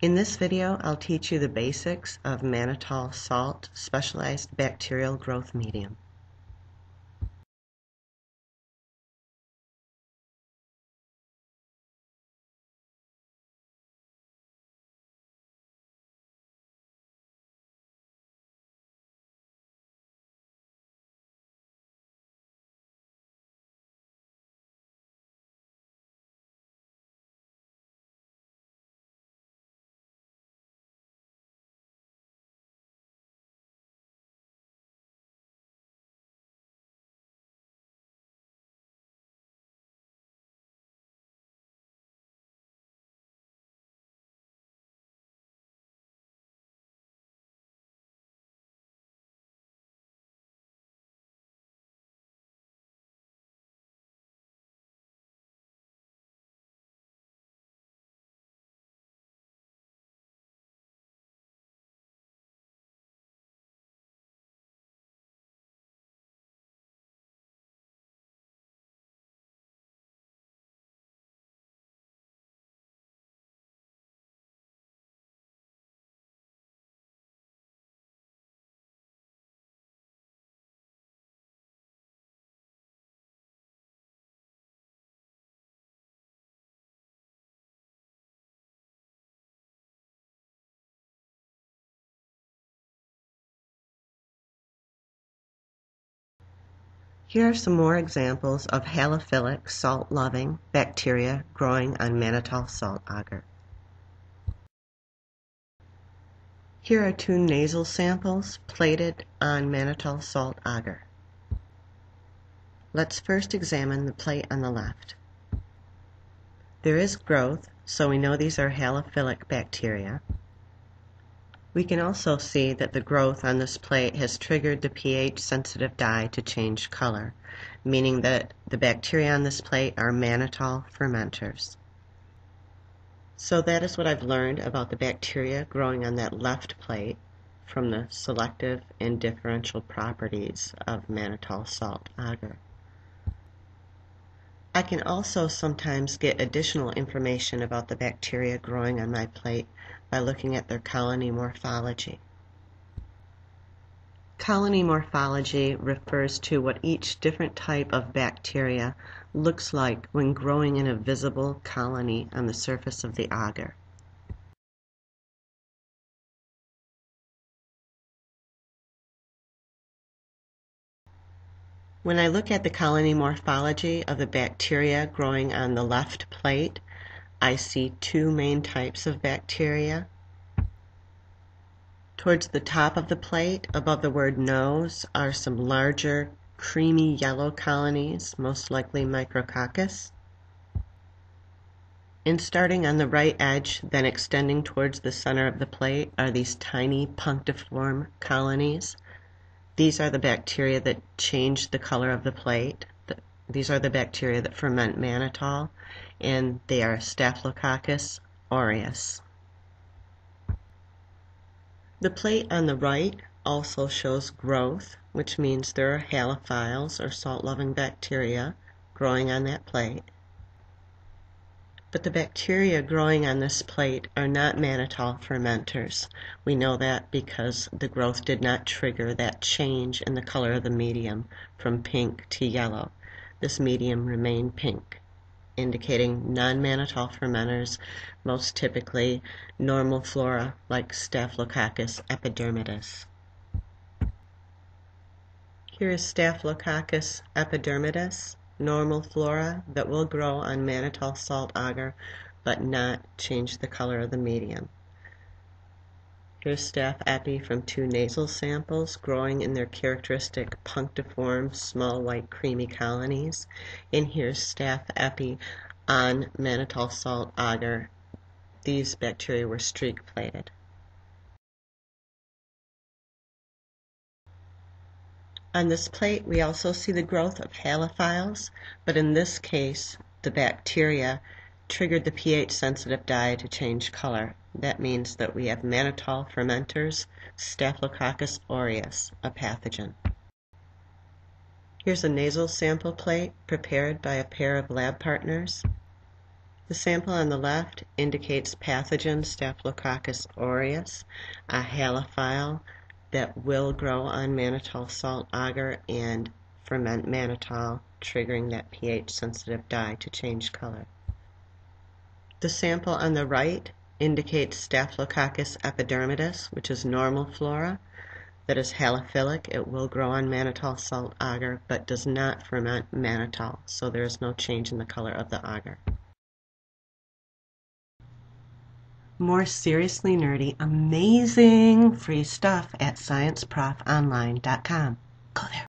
In this video, I'll teach you the basics of mannitol salt specialized bacterial growth medium. Here are some more examples of halophilic, salt-loving bacteria growing on mannitol salt agar. Here are two nasal samples plated on mannitol salt agar. Let's first examine the plate on the left. There is growth, so we know these are halophilic bacteria. We can also see that the growth on this plate has triggered the pH-sensitive dye to change color, meaning that the bacteria on this plate are mannitol fermenters. So that is what I've learned about the bacteria growing on that left plate from the selective and differential properties of mannitol salt agar. I can also sometimes get additional information about the bacteria growing on my plate by looking at their colony morphology. Colony morphology refers to what each different type of bacteria looks like when growing in a visible colony on the surface of the agar. When I look at the colony morphology of the bacteria growing on the left plate, I see two main types of bacteria. Towards the top of the plate, above the word nose, are some larger creamy yellow colonies, most likely Micrococcus. And starting on the right edge, then extending towards the center of the plate, are these tiny punctiform colonies. These are the bacteria that change the color of the plate. These are the bacteria that ferment mannitol, and they are Staphylococcus aureus. The plate on the right also shows growth, which means there are halophiles or salt-loving bacteria growing on that plate. But the bacteria growing on this plate are not mannitol fermenters. We know that because the growth did not trigger that change in the color of the medium from pink to yellow this medium remained pink, indicating non-mannitol fermenters, most typically normal flora like Staphylococcus epidermidis. Here is Staphylococcus epidermidis, normal flora that will grow on mannitol salt agar but not change the color of the medium. Here's staph epi from two nasal samples growing in their characteristic punctiform small white creamy colonies. And here's staph epi on mannitol salt agar. These bacteria were streak plated. On this plate we also see the growth of halophiles, but in this case the bacteria triggered the pH sensitive dye to change color. That means that we have mannitol fermenters, Staphylococcus aureus, a pathogen. Here's a nasal sample plate prepared by a pair of lab partners. The sample on the left indicates pathogen Staphylococcus aureus, a halophile that will grow on mannitol salt agar and ferment mannitol, triggering that pH-sensitive dye to change color. The sample on the right indicates Staphylococcus epidermidis, which is normal flora, that is halophilic. It will grow on mannitol salt agar but does not ferment mannitol, so there is no change in the color of the agar. More seriously nerdy, amazing free stuff at scienceprofonline.com. Go there.